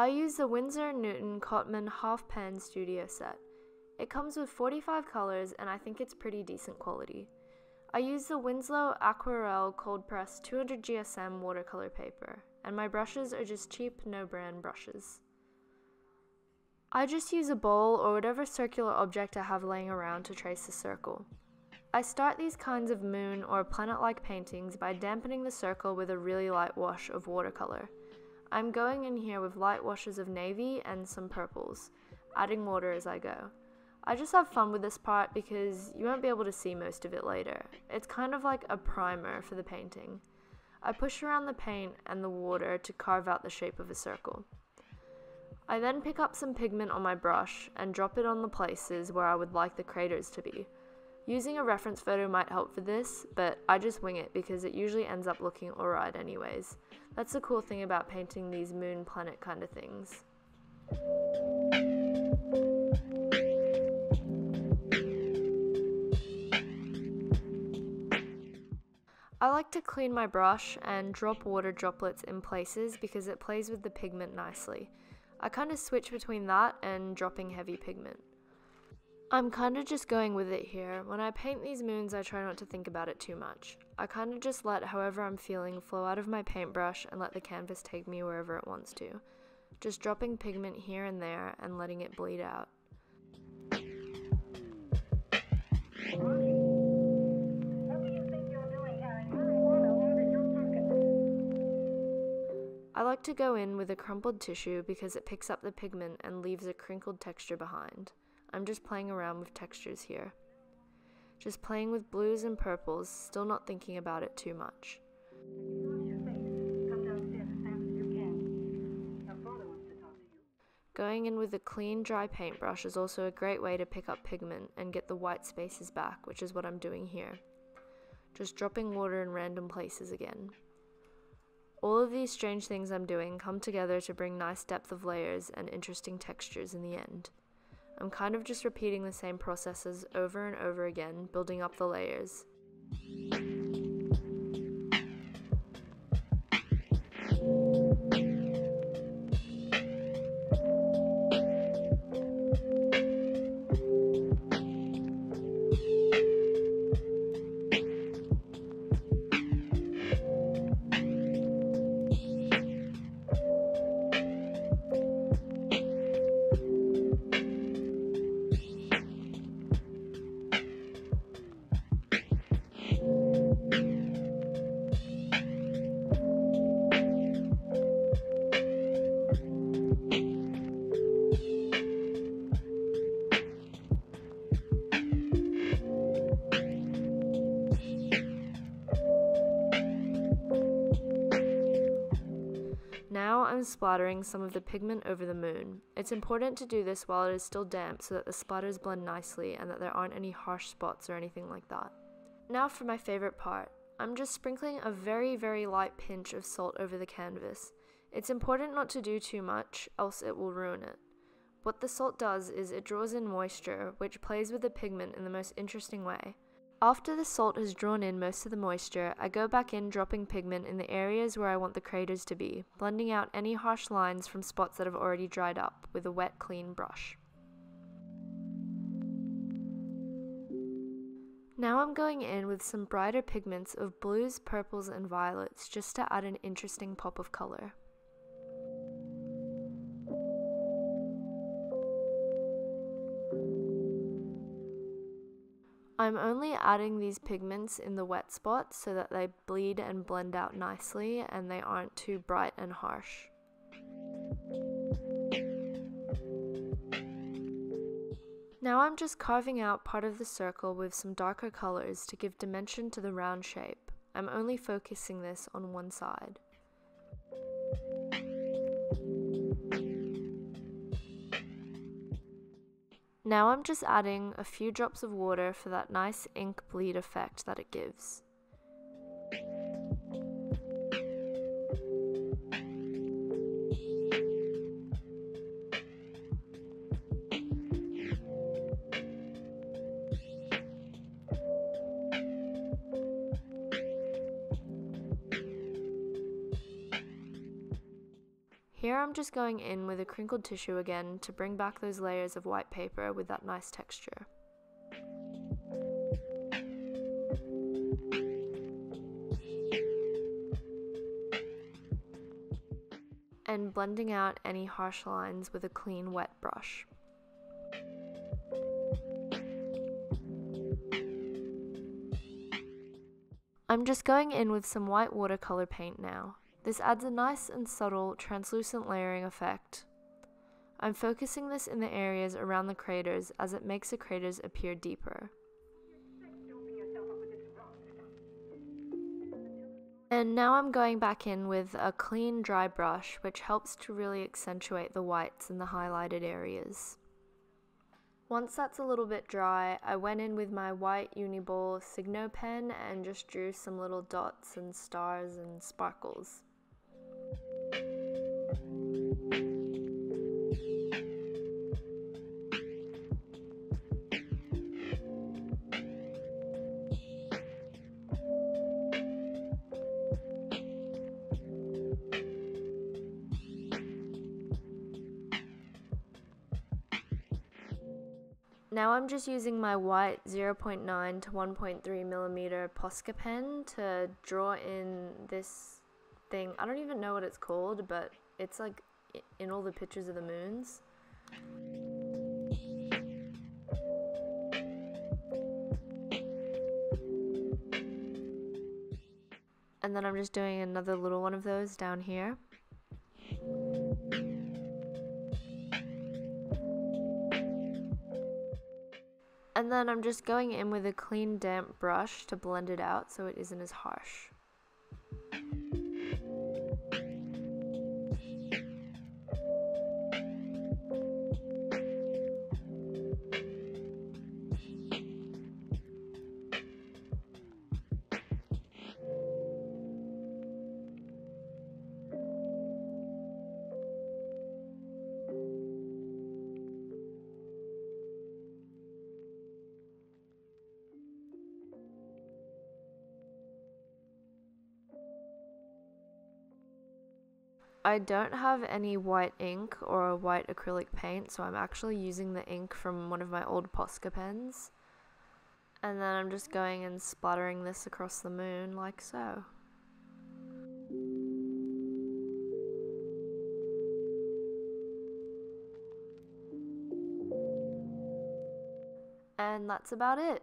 I use the Winsor & Newton Cotman Half Pan Studio set. It comes with 45 colors and I think it's pretty decent quality. I use the Winslow Aquarelle Cold Press 200 GSM watercolor paper, and my brushes are just cheap, no brand brushes. I just use a bowl or whatever circular object I have laying around to trace the circle. I start these kinds of moon or planet like paintings by dampening the circle with a really light wash of watercolor. I'm going in here with light washes of navy and some purples, adding water as I go. I just have fun with this part because you won't be able to see most of it later. It's kind of like a primer for the painting. I push around the paint and the water to carve out the shape of a circle. I then pick up some pigment on my brush and drop it on the places where I would like the craters to be. Using a reference photo might help for this, but I just wing it because it usually ends up looking alright anyways. That's the cool thing about painting these moon planet kind of things. I like to clean my brush and drop water droplets in places because it plays with the pigment nicely. I kind of switch between that and dropping heavy pigment. I'm kind of just going with it here. When I paint these moons, I try not to think about it too much. I kind of just let however I'm feeling flow out of my paintbrush and let the canvas take me wherever it wants to. Just dropping pigment here and there and letting it bleed out. I like to go in with a crumpled tissue because it picks up the pigment and leaves a crinkled texture behind. I'm just playing around with textures here. Just playing with blues and purples, still not thinking about it too much. Going in with a clean, dry paintbrush is also a great way to pick up pigment and get the white spaces back, which is what I'm doing here. Just dropping water in random places again. All of these strange things I'm doing come together to bring nice depth of layers and interesting textures in the end. I'm kind of just repeating the same processes over and over again, building up the layers. Splattering some of the pigment over the moon. It's important to do this while it is still damp so that the splatters blend nicely and that there aren't any harsh spots or anything like that. Now for my favorite part. I'm just sprinkling a very very light pinch of salt over the canvas. It's important not to do too much, else it will ruin it. What the salt does is it draws in moisture, which plays with the pigment in the most interesting way. After the salt has drawn in most of the moisture, I go back in dropping pigment in the areas where I want the craters to be, blending out any harsh lines from spots that have already dried up with a wet, clean brush. Now I'm going in with some brighter pigments of blues, purples, and violets just to add an interesting pop of color. I'm only adding these pigments in the wet spots so that they bleed and blend out nicely and they aren't too bright and harsh. Now I'm just carving out part of the circle with some darker colors to give dimension to the round shape. I'm only focusing this on one side. Now I'm just adding a few drops of water for that nice ink bleed effect that it gives. I'm just going in with a crinkled tissue again to bring back those layers of white paper with that nice texture. And blending out any harsh lines with a clean wet brush. I'm just going in with some white watercolor paint now. This adds a nice and subtle translucent layering effect. I'm focusing this in the areas around the craters as it makes the craters appear deeper. And now I'm going back in with a clean dry brush which helps to really accentuate the whites in the highlighted areas. Once that's a little bit dry, I went in with my white Uniball Signo pen and just drew some little dots and stars and sparkles. Now I'm just using my white 0.9 to 1.3 millimeter Posca pen to draw in this thing. I don't even know what it's called, but it's like in all the pictures of the moons. And then I'm just doing another little one of those down here. And then I'm just going in with a clean damp brush to blend it out so it isn't as harsh. I don't have any white ink or white acrylic paint, so I'm actually using the ink from one of my old Posca pens. And then I'm just going and splattering this across the moon like so. And that's about it.